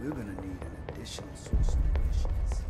We're gonna need an additional source of munitions.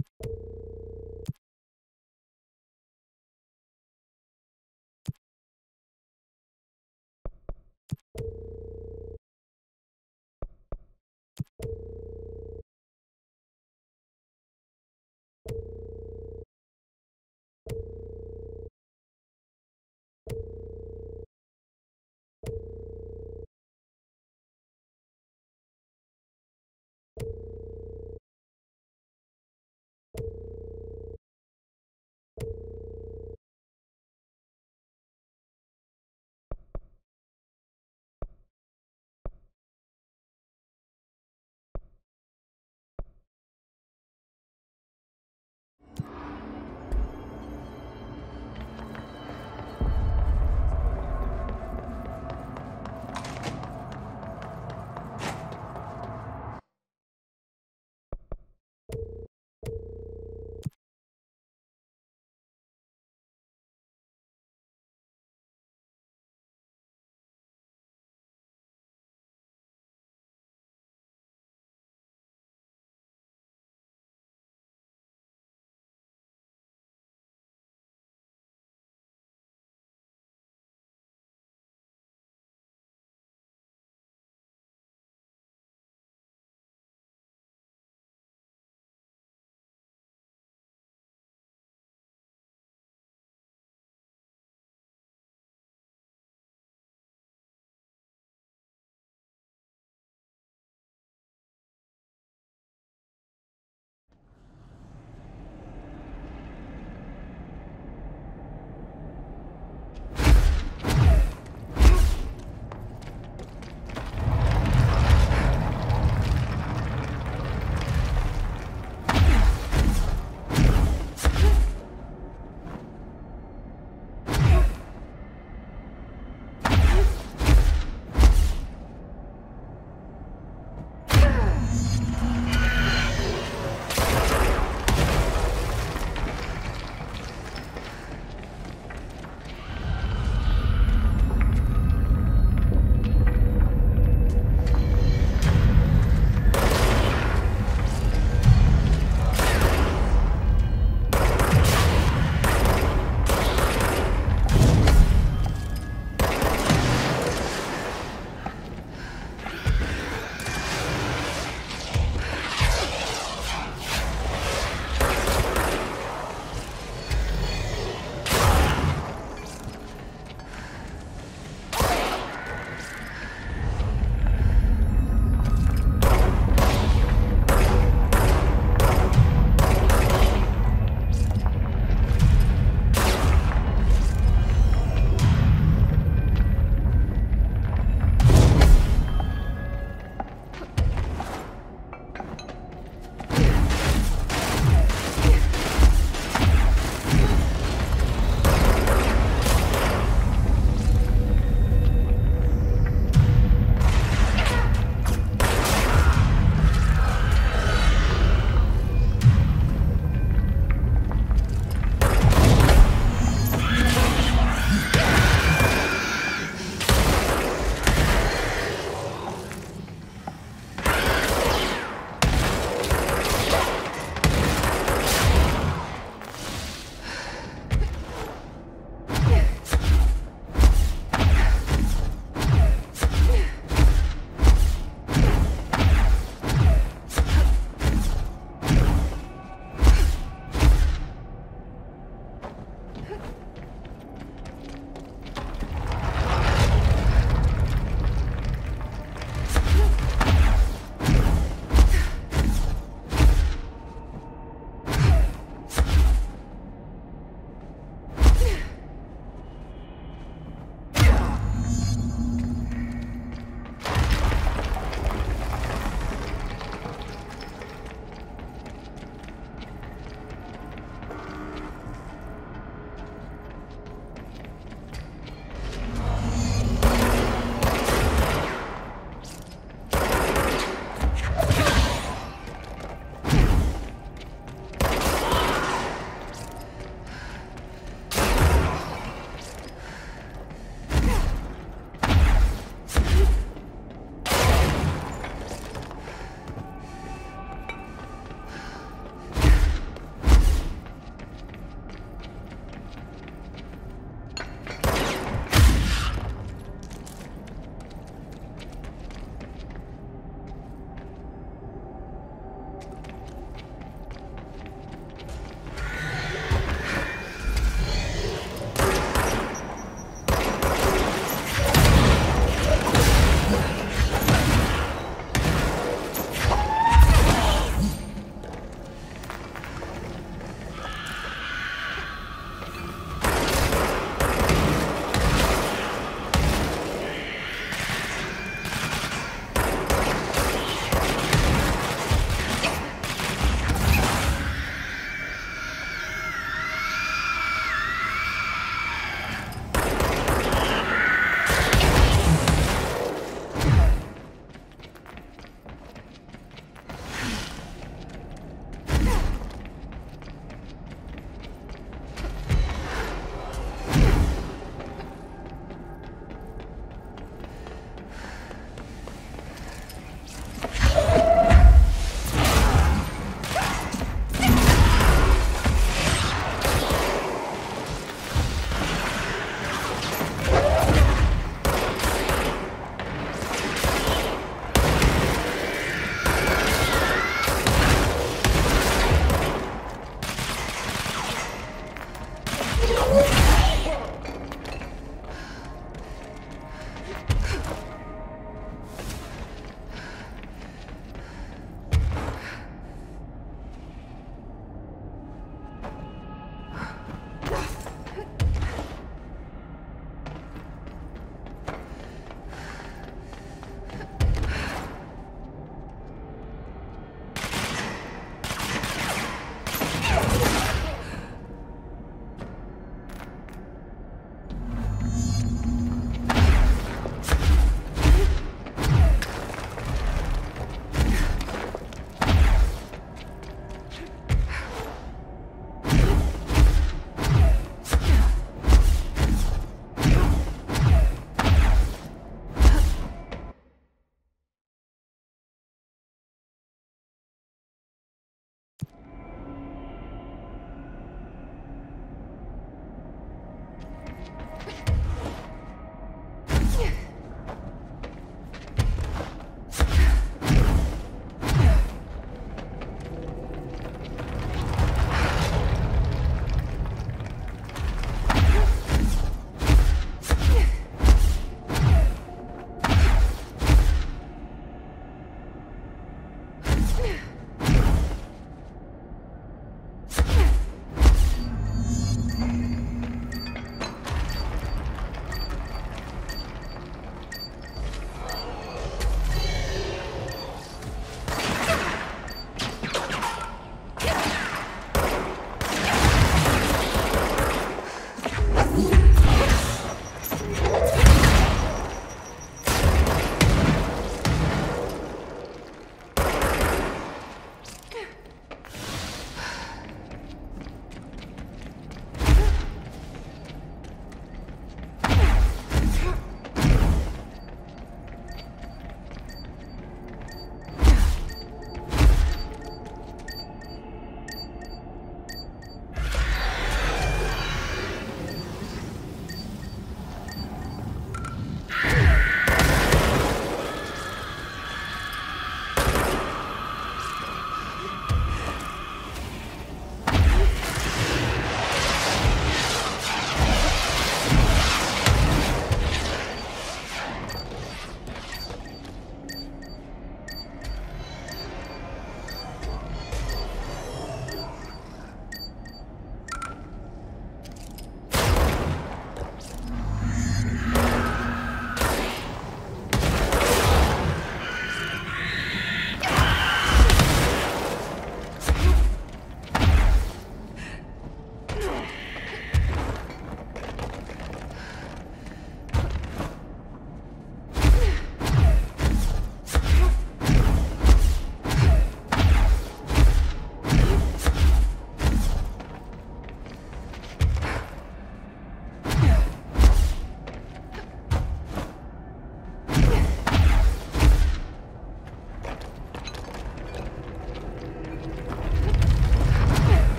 you